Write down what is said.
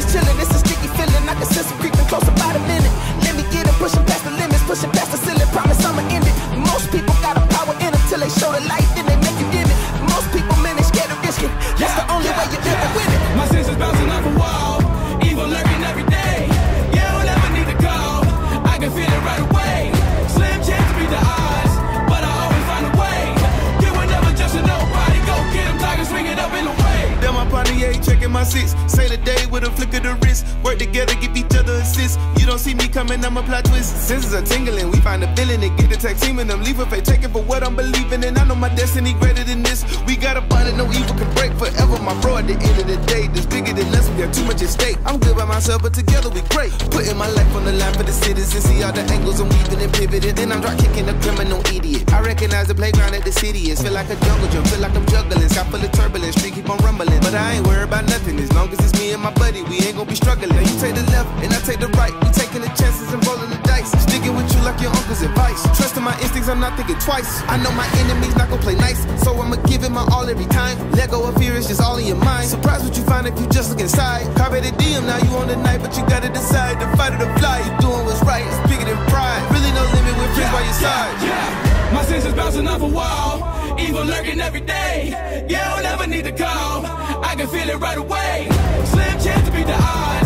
just chilling. It's my six. Sail a day with a flick of the wrist. Work together, give each other assists. You don't see me coming, I'ma plot twist. Senses are tingling, we find a feeling it. Get the tech team and them leave if they take it for what I'm believing in. I know my destiny greater than this. We got a bond that no evil can break forever. My bro, at the end of the day, this bigger than less. We got too much at stake. I'm good by myself, but together we great. Putting my life on the line for the citizens. See all the angles I'm weaving and pivoting. Then I'm drop kicking a criminal idiot. I recognize the playground at the city is. Feel like a jungle gym, feel like I'm juggling. Sky full of turbulence, street keep on rumbling. But I ain't be struggling. You take the left and I take the right. We taking the chances and rolling the dice. Sticking with you like your uncle's advice. Trusting my instincts, I'm not thinking twice. I know my enemy's not gonna play nice, so I'ma give it my all every time. Let go of fear, it's just all in your mind. Surprise what you find if you just look inside. Carpe the diem, now you on the night, but you gotta decide to fight or to fly. You doing what's right, it's bigger than pride. Really no limit with friends yeah, by your side. Yeah, yeah. My senses bouncing off a wall. Evil lurking every day. Yeah, I'll never need to call. I can feel it right away. Slim